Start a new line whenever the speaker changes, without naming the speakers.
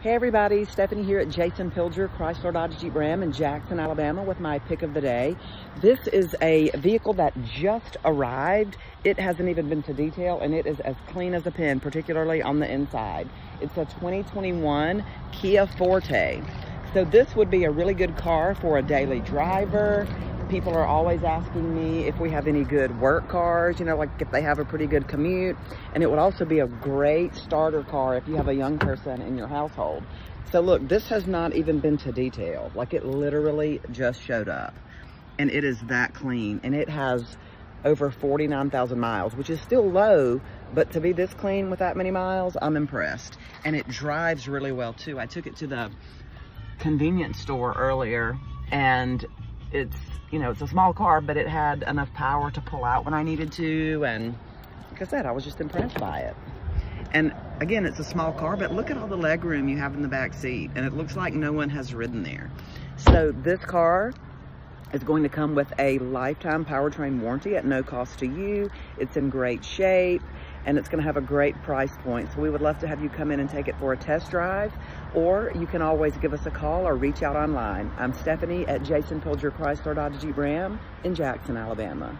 Hey everybody, Stephanie here at Jason Pilger Chrysler Dodge Jeep Ram in Jackson, Alabama with my pick of the day. This is a vehicle that just arrived. It hasn't even been to detail and it is as clean as a pin, particularly on the inside. It's a 2021 Kia Forte. So this would be a really good car for a daily driver people are always asking me if we have any good work cars, you know, like if they have a pretty good commute. And it would also be a great starter car if you have a young person in your household. So look, this has not even been to detail. Like it literally just showed up. And it is that clean. And it has over 49,000 miles, which is still low, but to be this clean with that many miles, I'm impressed. And it drives really well too. I took it to the convenience store earlier and it's, you know, it's a small car, but it had enough power to pull out when I needed to. And like I said, I was just impressed by it. And again, it's a small car, but look at all the leg room you have in the back seat. And it looks like no one has ridden there. So this car is going to come with a lifetime powertrain warranty at no cost to you. It's in great shape and it's going to have a great price point. So we would love to have you come in and take it for a test drive, or you can always give us a call or reach out online. I'm Stephanie at Jason Pilger Chrysler Dodge Jeep Ram in Jackson, Alabama.